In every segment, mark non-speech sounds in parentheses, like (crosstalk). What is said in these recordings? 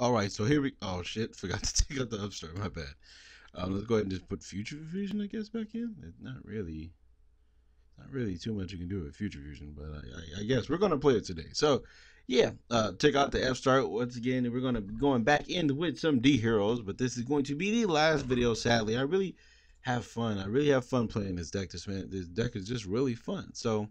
All right, so here we. Oh shit! (laughs) Forgot to take out the upstart. My bad. Um, let's go ahead and just put future Vision, I guess, back in. It's not really, not really too much you can do with future Vision, but I, I, I guess we're gonna play it today. So, yeah, uh, take out the F start once again, and we're gonna be going back in with some D heroes. But this is going to be the last video. Sadly, I really have fun. I really have fun playing this deck. This man, this deck is just really fun. So,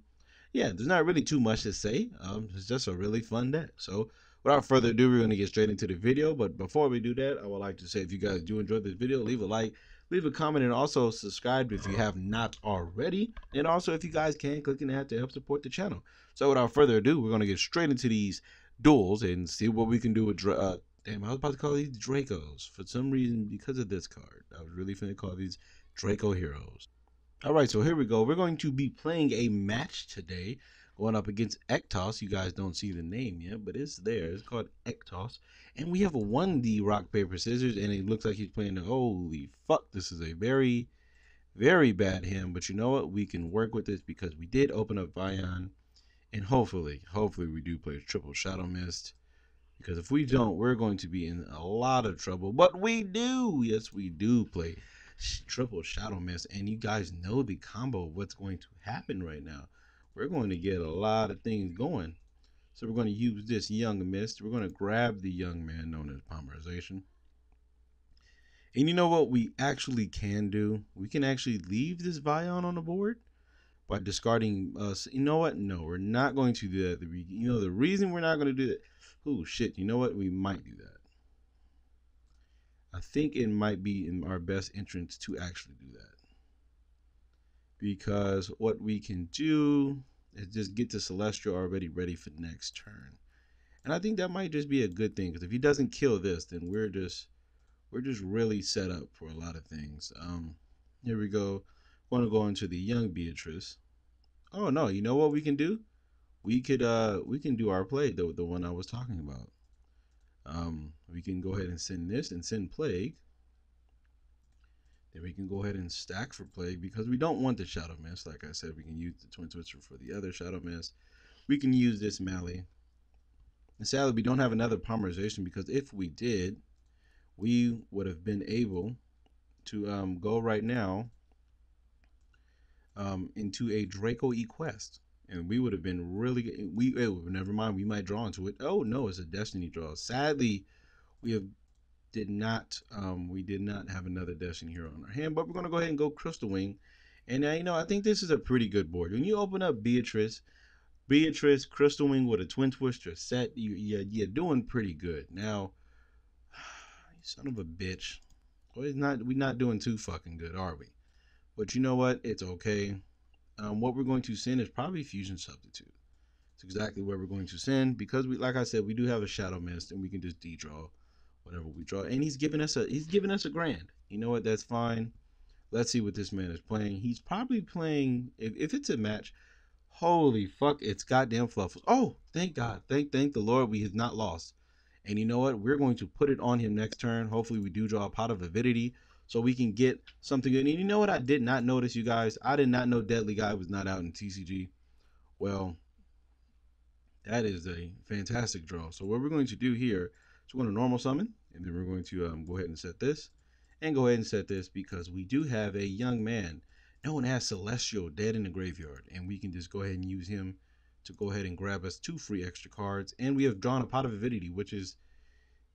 yeah, there's not really too much to say. Um, it's just a really fun deck. So without further ado, we're going to get straight into the video. But before we do that, I would like to say if you guys do enjoy this video, leave a like, leave a comment, and also subscribe if you have not already. And also, if you guys can, click in that to help support the channel. So without further ado, we're going to get straight into these duels and see what we can do with... Uh, damn, I was about to call these Dracos. For some reason, because of this card, I was really finna call these Draco Heroes. Alright, so here we go. We're going to be playing a match today going up against Ektos. You guys don't see the name yet, but it's there. It's called Ektos. And we have a 1D rock, paper, scissors, and it looks like he's playing the holy fuck. This is a very, very bad hand, But you know what? We can work with this because we did open up Vion. And hopefully, hopefully we do play triple Shadow Mist. Because if we don't, we're going to be in a lot of trouble. But we do. Yes, we do play triple Shadow Mist. And you guys know the combo of what's going to happen right now we're going to get a lot of things going. So we're going to use this young mist. We're going to grab the young man known as polymerization. And you know what we actually can do? We can actually leave this Vion on the board by discarding us. You know what? No, we're not going to do that. You know the reason we're not going to do that? Oh shit! You know what? We might do that. I think it might be in our best interest to actually do that because what we can do is just get the Celestial already ready for next turn. And I think that might just be a good thing because if he doesn't kill this, then we're just we're just really set up for a lot of things. Um, here we go. Want to go into the young Beatrice. Oh no, you know what we can do? We could uh we can do our play the the one I was talking about. Um, we can go ahead and send this and send plague. Then we can go ahead and stack for plague because we don't want the shadow mist. Like I said, we can use the twin twister for the other shadow mist. We can use this Mally. And sadly, we don't have another polymerization because if we did, we would have been able to um, go right now um, into a Draco Equest. And we would have been really we oh, never mind, we might draw into it. Oh no, it's a destiny draw. Sadly, we have did not um, we did not have another Destiny hero on our hand, but we're gonna go ahead and go Crystal Wing. And uh, you know, I think this is a pretty good board. When you open up Beatrice, Beatrice, Crystal Wing with a Twin Twister set, you, you you're doing pretty good. Now, (sighs) son of a bitch, it's not we're not doing too fucking good, are we? But you know what? It's okay. Um, what we're going to send is probably Fusion Substitute. It's exactly where we're going to send because we, like I said, we do have a Shadow Mist and we can just de-draw whatever we draw. And he's giving us a he's giving us a grand. You know what? That's fine. Let's see what this man is playing. He's probably playing if, if it's a match. Holy fuck! It's goddamn Fluffles. Oh, thank God! Thank thank the Lord we have not lost. And you know what? We're going to put it on him next turn. Hopefully we do draw a pot of avidity so we can get something good. And you know what? I did not notice, you guys. I did not know Deadly Guy was not out in TCG. Well, that is a fantastic draw. So what we're going to do here is we're going to normal summon. And then we're going to um, go ahead and set this and go ahead and set this because we do have a young man known as Celestial dead in the graveyard. And we can just go ahead and use him to go ahead and grab us two free extra cards. And we have drawn a pot of avidity, which is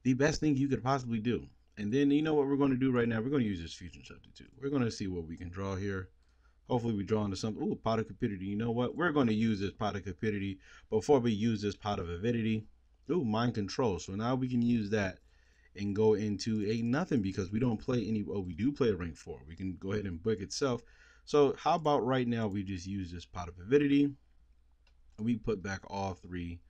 the best thing you could possibly do. And then you know what we're going to do right now? We're going to use this fusion substitute. We're going to see what we can draw here. Hopefully we draw into something. Ooh, pot of cupidity. You know what? We're going to use this pot of cupidity before we use this pot of avidity. Ooh, mind control. So now we can use that and go into a nothing because we don't play any. Oh, we do play a rank four. We can go ahead and book itself. So how about right now we just use this pot of avidity and we put back all three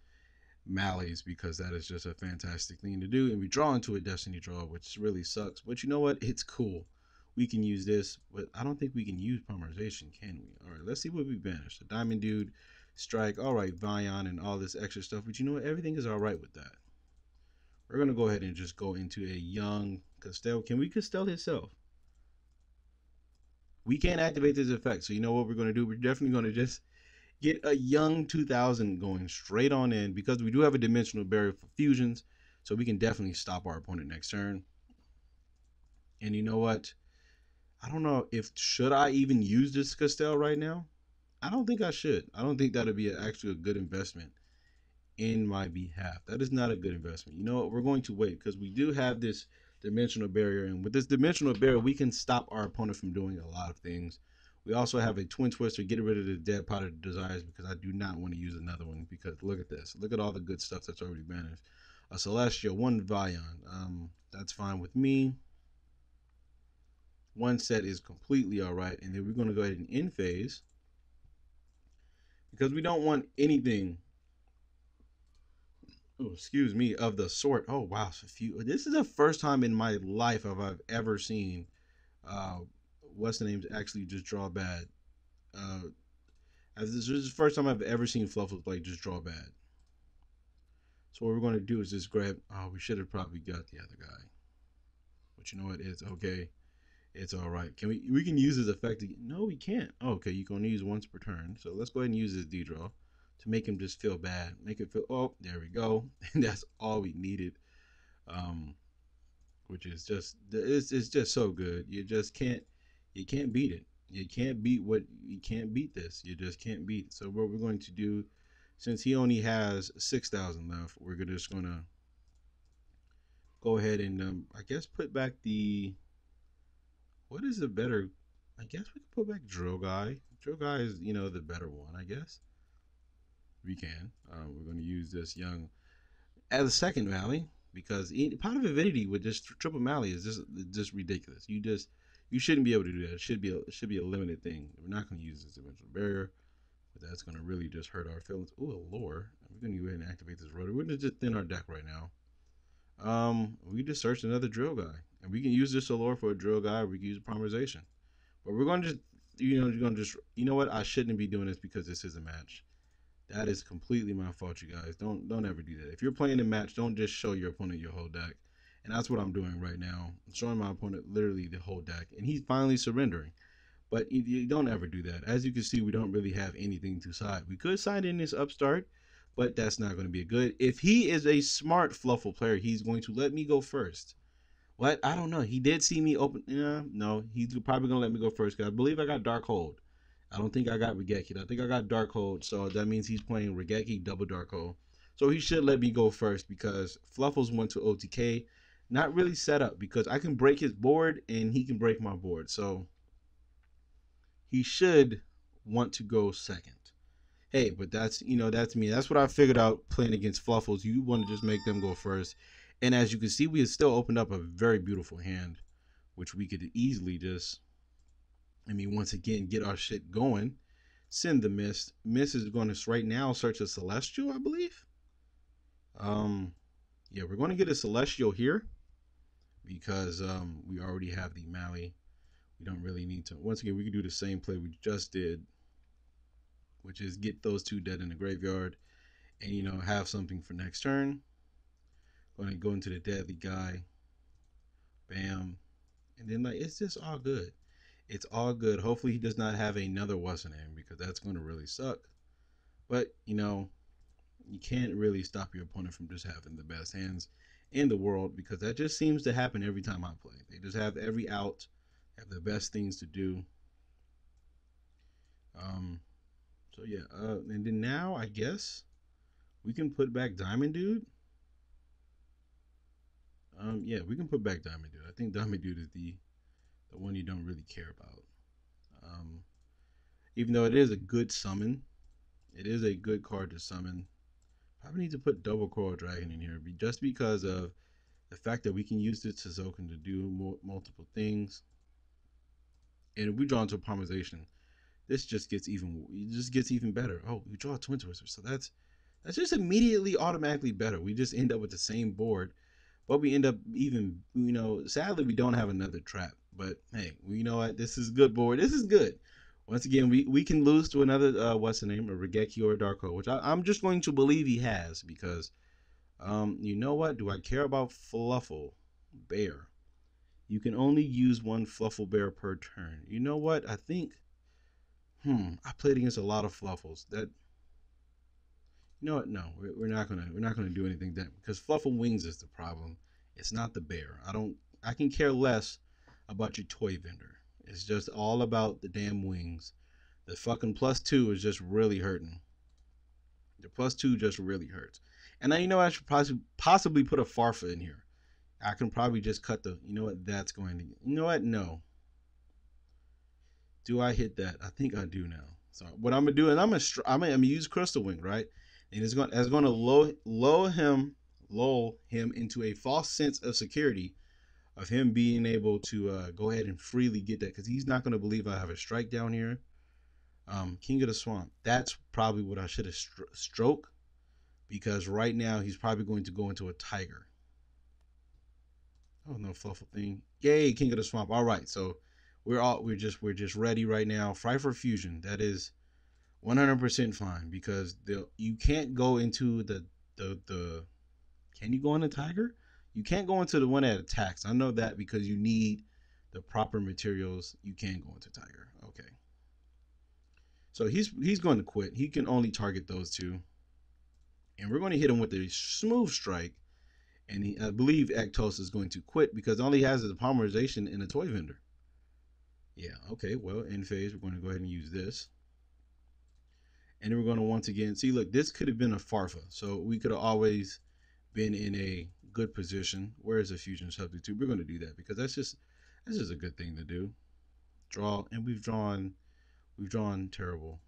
mallees because that is just a fantastic thing to do. And we draw into a destiny draw, which really sucks. But you know what? It's cool. We can use this, but I don't think we can use polymerization, can we? All right, let's see what we banish. The diamond dude, strike, all right, Vion and all this extra stuff. But you know what? Everything is all right with that. We're going to go ahead and just go into a young Castel. Can we Castel himself? We can't activate this effect. So you know what we're going to do? We're definitely going to just get a young 2000 going straight on in because we do have a dimensional barrier for fusions. So we can definitely stop our opponent next turn. And you know what? I don't know if should I even use this Castel right now. I don't think I should. I don't think that'd be actually a good investment in my behalf. That is not a good investment. You know what? We're going to wait because we do have this dimensional barrier, and with this dimensional barrier, we can stop our opponent from doing a lot of things. We also have a twin twister. Get rid of the dead pot of desires because I do not want to use another one. Because look at this. Look at all the good stuff that's already banished. A celestial, one Vion. Um, that's fine with me. One set is completely all right, and then we're going to go ahead and end phase because we don't want anything oh, excuse me of the sort oh wow few, this is the first time in my life of i've ever seen uh what's the names actually just draw bad uh this is the first time i've ever seen fluffles like just draw bad so what we're going to do is just grab oh we should have probably got the other guy but you know what it's okay it's all right. Can we we can use his effect again? No, we can't. Oh, okay, you can only use once per turn. So let's go ahead and use his D draw to make him just feel bad. Make it feel oh, there we go. (laughs) And that's all we needed. Um which is just it's it's just so good. You just can't you can't beat it. You can't beat what you can't beat this. You just can't beat. It. So what we're going to do since he only has 6,000 left, we're just going to go ahead and um, I guess put back the what is a better? I guess we could put back Drill Guy. Drill Guy is, you know, the better one, I guess. We can. Um, we're going to use this young as a second Mally because part of avidity with just triple Mally is just just ridiculous. You just you shouldn't be able to do that. It should be a, it should be a limited thing. We're not going to use this dimensional barrier, but that's going to really just hurt our feelings. Ooh, allure. We're going to go ahead and activate this Rota. We're going to just thin our deck right now. Um, we just searched another drill guy. And we can use this allure for a drill guy. we can use polymerization. But we're going to just, you know, you're going to just, you know what? I shouldn't be doing this because this is a match. That is completely my fault, you guys. Don't don't ever do that. If you're playing a match, don't just show your opponent your whole deck. And that's what I'm doing right now. I'm showing my opponent literally the whole deck. And he's finally surrendering. But you don't ever do that. As you can see, we don't really have anything to side. We could side in this upstart, but that's not going to be good. If he is a smart fluffle player, he's going to let me go first. What? I don't know. He did see me open. Yeah, no, he's probably gonna let me go first. Cause I believe I got Darkhold. I don't think I got Raigeki. I think I got Darkhold. So that means he's playing Raigeki double Darkhold. So he should let me go first because Fluffles went to OTK. Not really set up because I can break his board and he can break my board. So he should want to go second. Hey, but that's you know that's me. That's what I figured out playing against Fluffles. You want to just make them go first and as you can see, we have still opened up a very beautiful hand, which we could easily just, I mean, once again, get our shit going. Send the mist. Mist is going to right now search a celestial, I believe. Um, yeah, we're going to get a celestial here because um, we already have the Mally. We don't really need to. Once again, we can do the same play we just did, which is get those two dead in the graveyard and, you know, have something for next turn. Going to go into the deadly guy. Bam. And then, like, it's just all good. It's all good. Hopefully, he does not have another what's name because that's going to really suck. But, you know, you can't really stop your opponent from just having the best hands in the world because that just seems to happen every time I play. They just have every out, have the best things to do. Um, so yeah, uh, and then now I guess we can put back Diamond Dude. Um, yeah, we can put back Diamond Dude. I think Diamond Dude is the the one you don't really care about. Um, even though it is a good summon, it is a good card to summon. Probably need to put Double Coral Dragon in here, just because of the fact that we can use this to Zoken to do multiple things. And if we draw into a Polymerization, this just gets even it just gets even better. Oh, we draw a Twin Twister, so that's that's just immediately automatically better. We just end up with the same board but we end up even you know sadly we don't have another trap but hey you know what this is good board this is good once again we, we can lose to another uh, what's the name a Raigeki or a Darko which I, am just going to believe he has because um you know what do I care about Fluffal Bear you can only use one Fluffal Bear per turn you know what I think hmm I played against a lot of Fluffles that You know what? No, we're, not gonna we're not gonna do anything that because fluff and wings is the problem. It's not the bear. I don't. I can care less about your toy vendor. It's just all about the damn wings. The fucking plus two is just really hurting. The plus two just really hurts. And now you know I should possibly possibly put a Farfa in here. I can probably just cut the. You know what? That's going to. You know what? No. Do I hit that? I think I do now. So what I'm gonna do is I'm gonna I'm gonna, I'm gonna use Crystal Wing, right? And it's going it's going to low low him lull him into a false sense of security of him being able to uh, go ahead and freely get that because he's not going to believe I have a strike down here. Um, King of the Swamp. That's probably what I should have stro- stroke because right now he's probably going to go into a tiger. Oh no, fluffle thing. Yay, King of the Swamp. All right, so we're all we're just we're just ready right now. Fry for fusion. That is 100% fine because the you can't go into the the the. Can you go into a tiger? You can't go into the one that attacks. I know that because you need the proper materials. You can go into tiger. Okay. So he's he's going to quit. He can only target those two. And we're going to hit him with a smooth strike. And he, I believe Actos is going to quit because all he has is a polymerization and a toy vendor. Yeah, okay, well, in phase, we're going to go ahead and use this. And then we're going to once again, see, look, this could have been a Farfa. So we could have always been in a good position. Where is a fusion substitute? We're going to do that because that's just, that's just a good thing to do. Draw, and we've drawn, we've drawn terrible.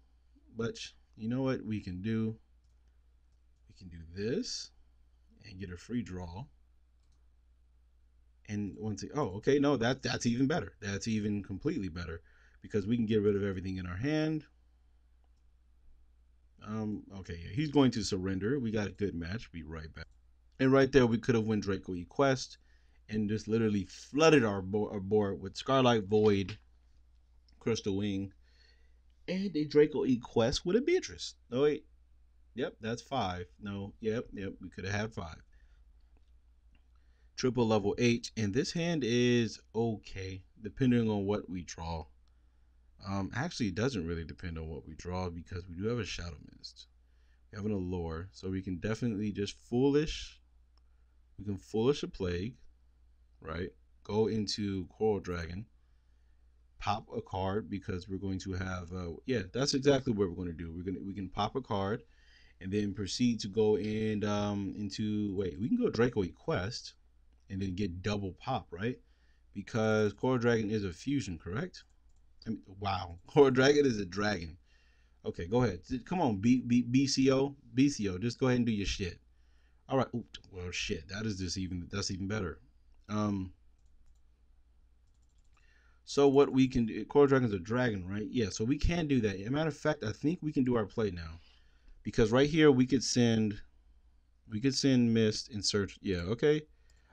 But you know what we can do? We can do this and get a free draw and once it, oh okay no that that's even better that's even completely better because we can get rid of everything in our hand um okay yeah he's going to surrender we got a good match be right back and right there we could have won draco equest and just literally flooded our, bo- our board with scarlet void crystal wing and a draco equest with a beatrice no wait yep that's five no yep yep we could have had five triple level H, and this hand is okay depending on what we draw. Um, actually, it doesn't really depend on what we draw because we do have a Shadow Mist. We have an Allure, so we can definitely just foolish. We can foolish a Plague, right? Go into Coral Dragon, pop a card because we're going to have. Uh, yeah, that's exactly what we're going to do. We're gonna we can pop a card, and then proceed to go and um into wait. We can go Draco Equest, and then get double pop, right? Because Coral Dragon is a fusion, correct? I mean, wow, (laughs) Coral Dragon is a dragon. Okay, go ahead. Come on, B, B, BCO, BCO. Just go ahead and do your shit. All right. Ooh, well, shit. That is just even. That's even better. Um. So what we can do? Coral Dragon's a dragon, right? Yeah. So we can do that. Matter of fact, I think we can do our play now, because right here we could send, we could send Mist and search. Yeah. Okay.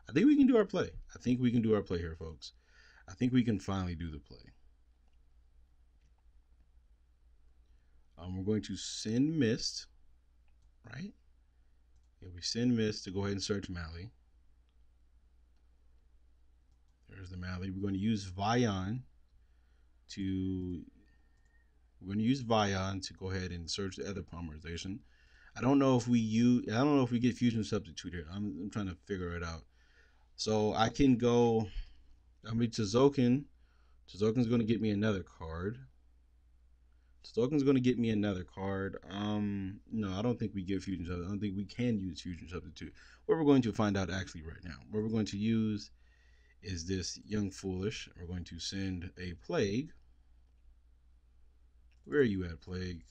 I think we can do our play. I think we can do our play here, folks. I think we can finally do the play. Um, we're going to send Mist, right? Yeah, we send Mist to go ahead and search Mali. There's the Mali. We're going to use Vion to we're going to use Vion to go ahead and search the other polymerization. I don't know if we use I don't know if we get fusion substitute here. I'm, I'm trying to figure it out. So I can go. I'm going mean, Tzolk'in. Tzolk'in's going to get me another card. Tzolk'in's going to get me another card. Um, no, I don't think we get fusion substitute. I don't think we can use fusion substitute. What we're going to find out actually right now. What we're going to use is this young foolish. We're going to send a plague. Where are you at, plague?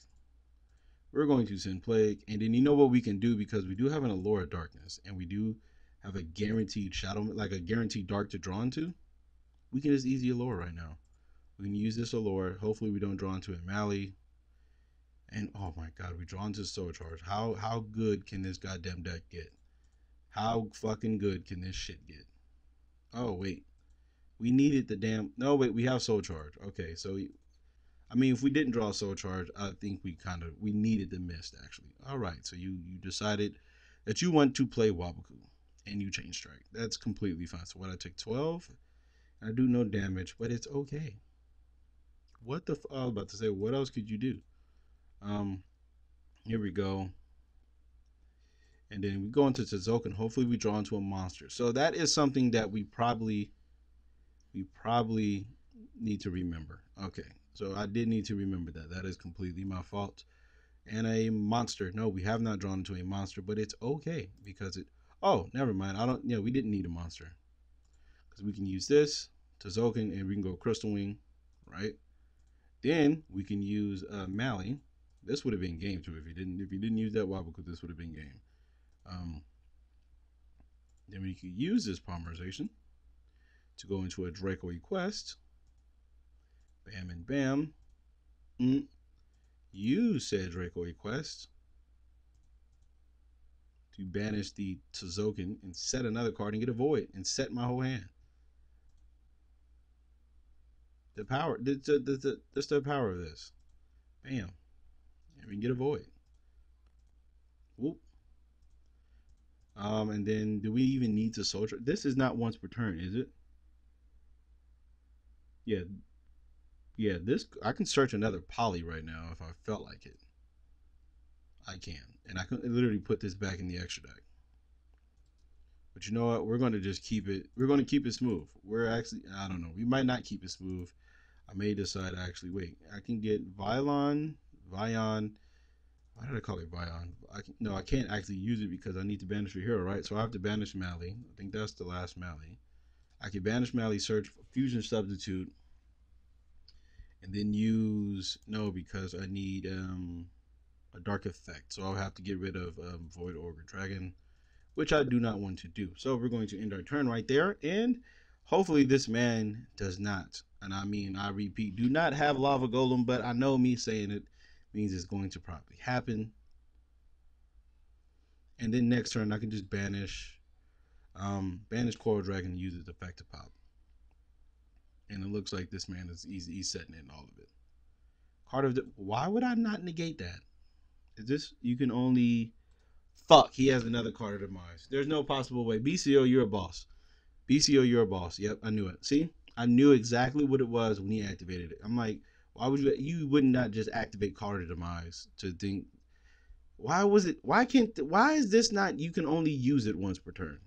We're going to send plague, and then you know what we can do because we do have an allure of darkness, and we do have a guaranteed shadow, like a guaranteed dark to draw into, we can just easy allure right now. We can use this allure. Hopefully we don't draw into a Mali. And oh my god, we draw into Soul Charge. How how good can this goddamn deck get? How fucking good can this shit get? Oh wait. We needed the damn no wait, we have Soul Charge. Okay, so I mean if we didn't draw Soul Charge, I think we kind of we needed the mist actually. Alright, so you you decided that you want to play Waboku and you chain strike. That's completely fine. So what I take 12, I do no damage, but it's okay. What the f- I was about to say, what else could you do? Um, here we go. And then we go into Tzolk'in. Hopefully we draw into a monster. So that is something that we probably we probably need to remember. Okay. So I did need to remember that. That is completely my fault. And a monster. No, we have not drawn into a monster, but it's okay because it Oh, never mind. I don't yeah, we didn't need a monster. Because we can use this to Tzolk'in and we can go Crystal Wing, right? Then we can use uh, Mali. This would have been game too if you didn't if you didn't use that wobble because this would have been game. Um, then we could use this polymerization to go into a Draco Equest. Bam and bam. Mm. Use said Draco Equest to banish the Tzolk'in and set another card and get a void and set my whole hand. The power, the, the, the, the, that's the power of this. Bam. And we get a void. Whoop. Um, and then do we even need to soldier? This is not once per turn, is it? Yeah. Yeah, this I can search another poly right now if I felt like it. I can. And I can literally put this back in the extra deck. But you know what? We're going to just keep it. We're going to keep it smooth. We're actually, I don't know. We might not keep it smooth. I may decide actually, wait, I can get Vylon, Vion. Why did I call it Vion? I can, no, I can't actually use it because I need to banish a hero, right? So I have to banish Mali. I think that's the last Mali. I can banish Mali, search for fusion substitute, and then use no because I need um a dark effect. So I'll have to get rid of um, Void Ogre Dragon, which I do not want to do. So we're going to end our turn right there, and hopefully this man does not. And I mean, I repeat, do not have Lava Golem, but I know me saying it means it's going to probably happen. And then next turn, I can just banish, um, banish Coral Dragon and use its effect to pop. And it looks like this man is he's, he's setting in all of it. Card of the, why would I not negate that? Is this you can only fuck? He has another card of demise. There's no possible way. BCO, you're a boss. BCO, you're a boss. Yep, I knew it. See, I knew exactly what it was when he activated it. I'm like, why would you? You would not just activate card of demise to think. Why was it? Why can't? Why is this not? You can only use it once per turn.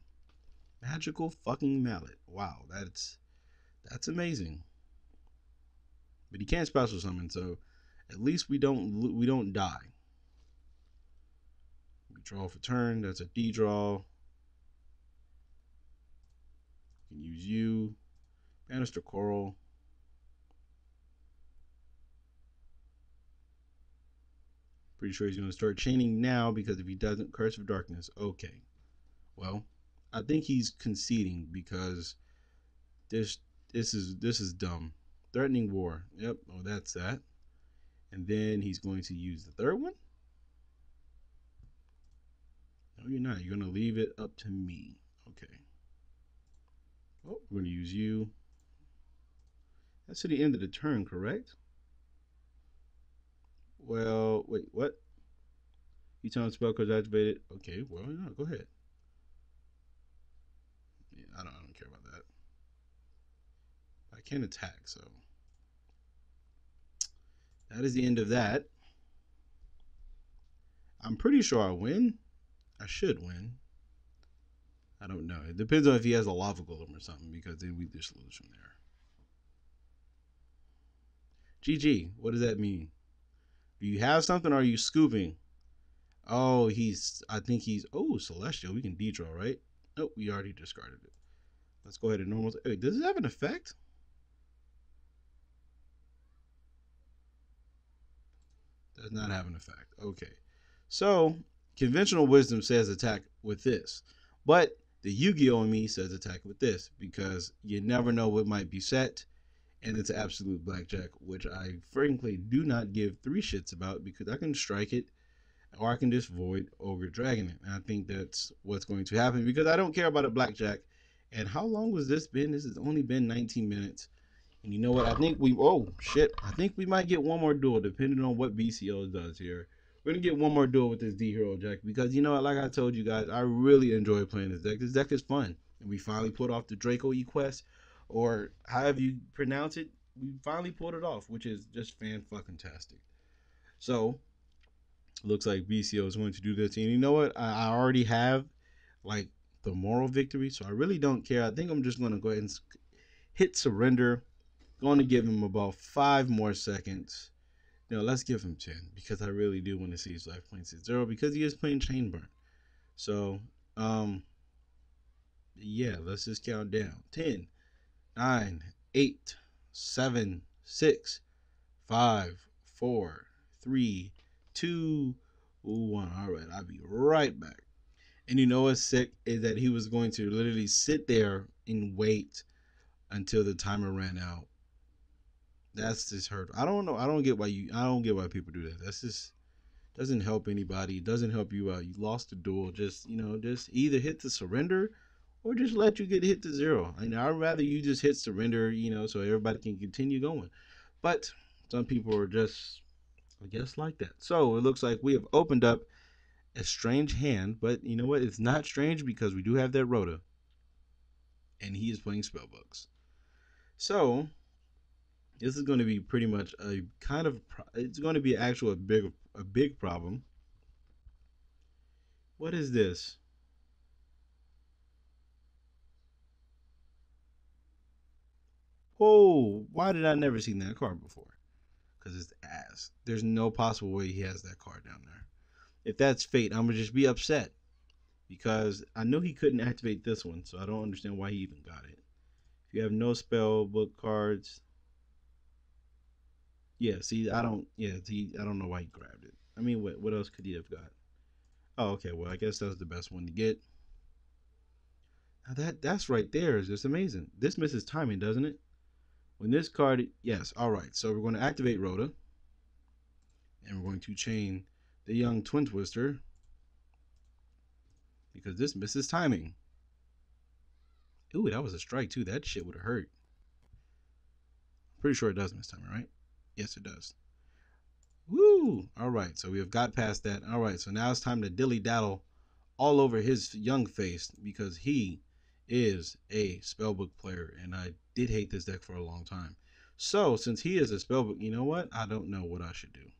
Magical fucking mallet. Wow, that's that's amazing. But he can't special summon, so at least we don't we don't die. We Draw for turn. That's a D draw. Can use you. Banister Coral. Pretty sure he's going to start chaining now because if he doesn't, Curse of Darkness. Okay. Well, I think he's conceding because this this is this is dumb. Threatening Roar. Yep. Oh, that's that. And then he's going to use the third one. No, you're not. You're going to leave it up to me. Okay. Oh, we're going to use you. That's to the end of the turn, correct? Well, wait, what? Each time spell cards activated. Okay, well, no, go ahead. Yeah, I don't, I don't care about that. I can attack, so. That is the end of that. I'm pretty sure I win. I should win. I don't know. It depends on if he has a lava golem or something, because then we just lose from there. GG. What does that mean? Do you have something or are you scooping? Oh, he's I think he's oh celestial. We can de-draw, right? Oh, we already discarded it. Let's go ahead and normal. Wait, does it have an effect? Does not have an effect. Okay. So Conventional wisdom says attack with this, but the Yu-Gi-Oh in me says attack with this because you never know what might be set, and it's absolute blackjack, which I frankly do not give three shits about because I can strike it, or I can just void ogre dragon it. And I think that's what's going to happen because I don't care about a blackjack. And how long was this been? This has only been 19 minutes. And you know what? I think we oh shit. I think we might get one more duel depending on what BCO does here. We're gonna get one more duel with this D Hero deck because you know what, like I told you guys, I really enjoy playing this deck. This deck is fun. And we finally pulled off the Draco Equest, or however you pronounce it, we finally pulled it off, which is just fan fucking tastic. So looks like BCO is going to do this. And you know what? I, I already have like the moral victory, so I really don't care. I think I'm just to go ahead and hit surrender. Going to give him about five more seconds. No, let's give him 10 because I really do want to see his life points at zero because he is playing chain burn. So, um, yeah, let's just count down 10, 9, 8, 7, 6, 5, 4, 3, 2, 1. All right, I'll be right back. And you know what's sick is that he was going to literally sit there and wait until the timer ran out. That's just hurt. I don't know. I don't get why you. I don't get why people do that. That's just doesn't help anybody. Doesn't help you out. You lost the duel. Just you know, just either hit the surrender or just let you get hit to zero. I mean, I'd rather you just hit surrender. You know, so everybody can continue going. But some people are just, I guess, like that. So it looks like we have opened up a strange hand, but you know what? It's not strange because we do have that Rota, and he is playing spellbooks. So this is going to be pretty much a kind of it's going to be actual a big a big problem. What is this? Whoa! Why did I never seen that card before? Because it's ass. There's no possible way he has that card down there if that's fate, I'm gonna just be upset because I knew he couldn't activate this one, so I don't understand why he even got it. If you have no spell book cards, yeah. See, I don't. Yeah, see, I don't know why he grabbed it. I mean, what what else could he have got? Oh, okay. Well, I guess that's the best one to get. Now that that's right there is just amazing. This misses timing, doesn't it? When this card, yes. All right. So we're going to activate Rota, and we're going to chain the young twin twister because this misses timing. Ooh, that was a strike too. That shit would have hurt. Pretty sure it does miss timing, right? Yes, it does. Woo! All right, so we have got past that. All right, so now it's time to dilly daddle all over his young face because he is a spellbook player, and I did hate this deck for a long time. So since he is a spellbook, you know what? I don't know what I should do.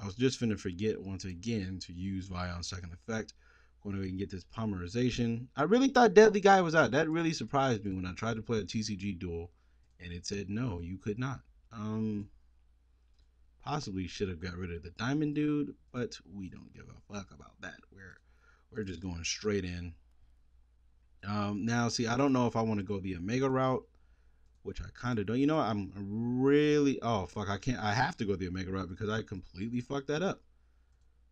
I was just gonna forget once again to use Vion second effect. Going to get this polymerization. I really thought Deadly Guy was out. That really surprised me when I tried to play a TCG duel and it said no, you could not. Um possibly should have got rid of the diamond dude, but we don't give a fuck about that. We're we're just going straight in. Um now see I don't know if I want to go the Omega route which I kind of don't. You know, I'm really oh fuck, I can't. I have to go the Omega route because I completely fucked that up.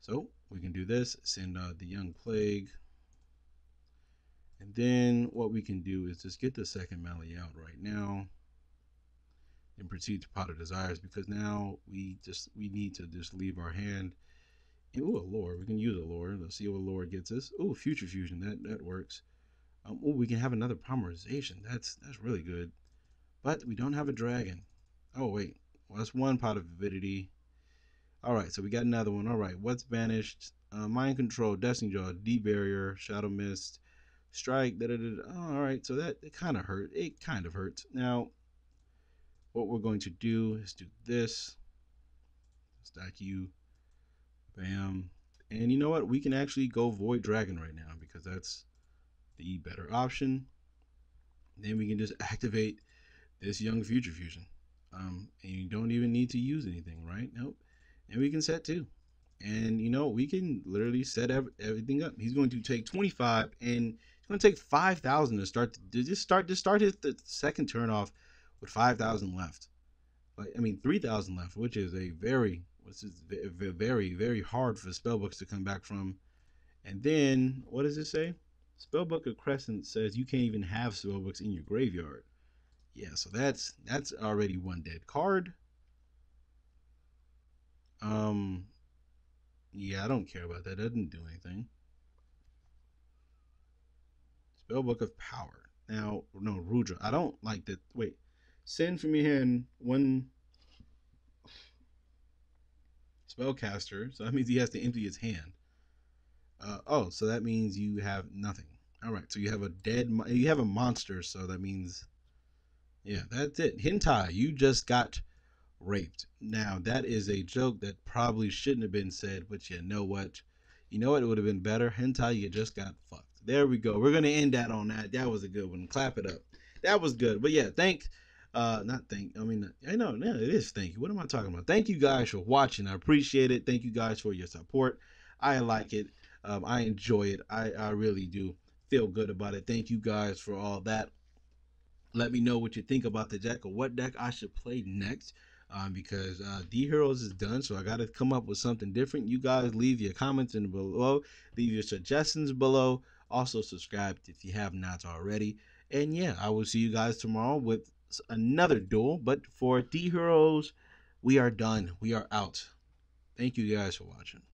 So we can do this. Send uh, the Young Plague, and then what we can do is just get the second Mali out right now, and proceed to Pot of Desires because now we just we need to just leave our hand. Ooh, allure. We can use allure. Let's see what lore gets us. Ooh, future fusion. That that works. Um, oh, we can have another polymerization. That's that's really good. But we don't have a dragon. Oh, wait. Well, that's one pot of avidity. Alright, so we got another one. Alright, what's banished? Uh, mind control, destiny jaw, D barrier, shadow mist, strike. Da, da, da, oh, Alright, so that it kind of hurt. It kind of hurts. Now, what we're going to do is do this. Stack you. Bam. And you know what? We can actually go Void Dragon right now because that's the better option. Then we can just activate this young future fusion. Um, and you don't even need to use anything, right? Nope. And we can set two. And you know, we can literally set ev- everything up. He's going to take 25 and it's going to take 5,000 to start to just start to start his second turn off with 5,000 left. Like I mean 3,000 left, which is a very which is very very hard for spellbooks to come back from. And then what does it say? Spellbook of Crescent says you can't even have spellbooks in your graveyard. Yeah, so that's that's already one dead card. Um yeah, I don't care about that. That didn't do anything. Spellbook of Power. Now, no, Rudra. I don't like that. Wait. Send from your hand one spellcaster. So that means he has to empty his hand. Uh, oh, so that means you have nothing. All right. So you have a dead. You have a monster. So that means yeah, that's it. Hentai, you just got raped. Now that is a joke that probably shouldn't have been said, but you know what? You know what? It would have been better. Hentai, you just got fucked. There we go. We're gonna end that on that. That was a good one. Clap it up. That was good. But yeah, thank uh not thank I mean I know no, it is thank you. What am I talking about? Thank you guys for watching. I appreciate it. Thank you guys for your support. I like it. Um, I enjoy it. I, I really do feel good about it. Thank you guys for all that. Let me know what you think about the deck or what deck I should play next. Um, because uh, D Heroes is done, so I got to come up with something different. You guys leave your comments in below, leave your suggestions below. Also, subscribe if you have not already. And yeah, I will see you guys tomorrow with another duel. But for D Heroes, we are done. We are out. Thank you guys for watching.